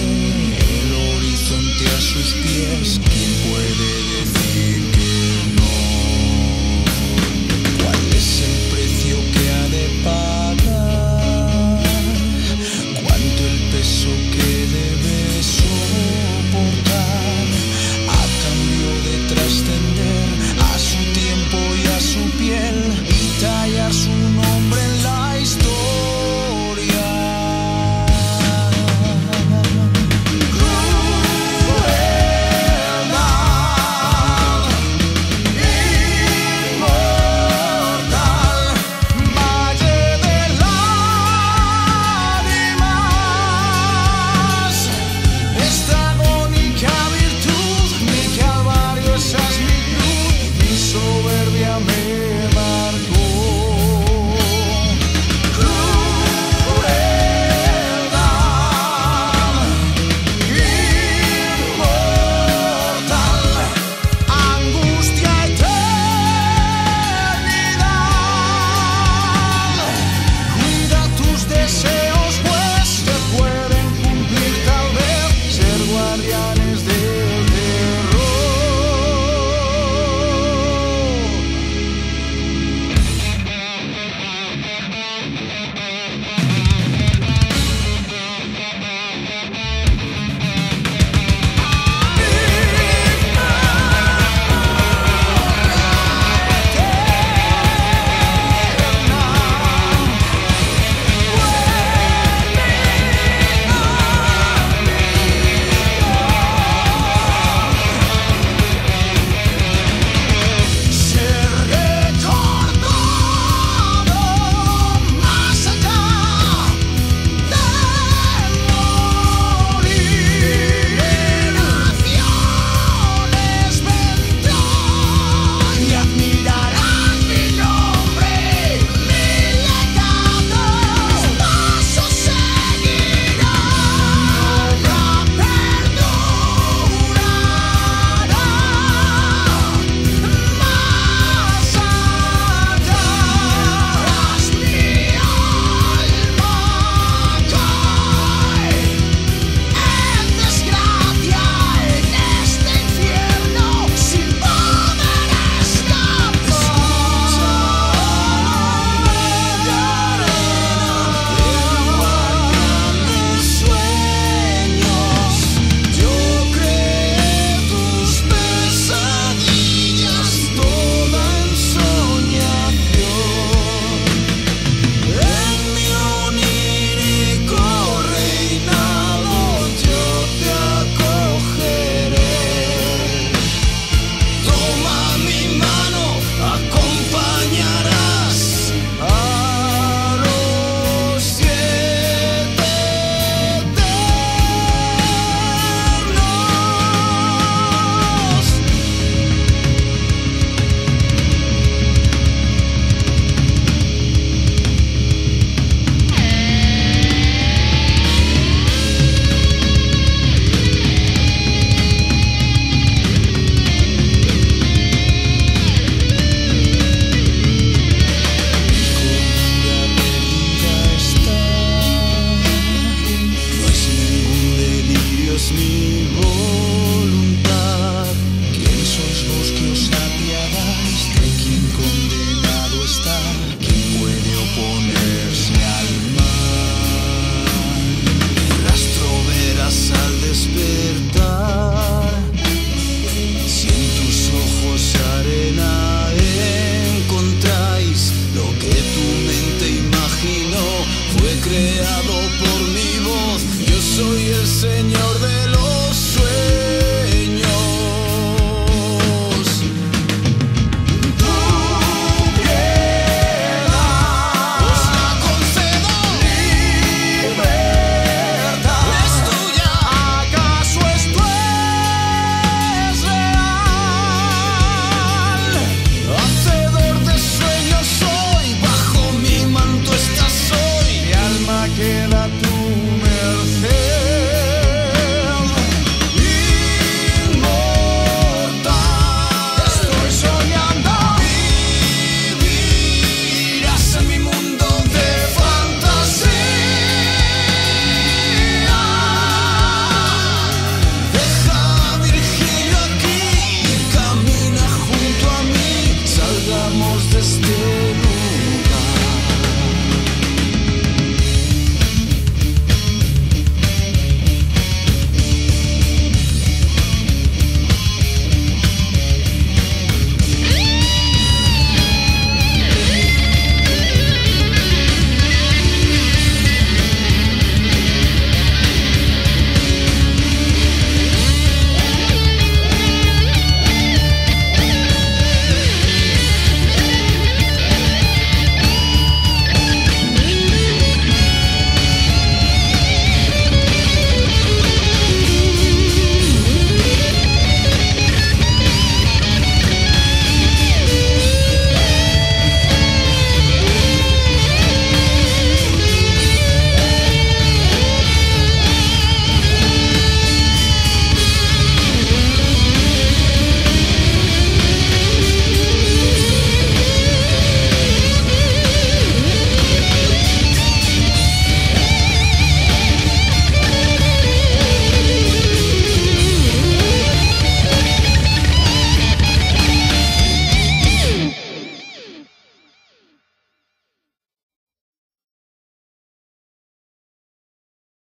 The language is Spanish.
el horizonte a sus pies. Yeah. me soy el Señor de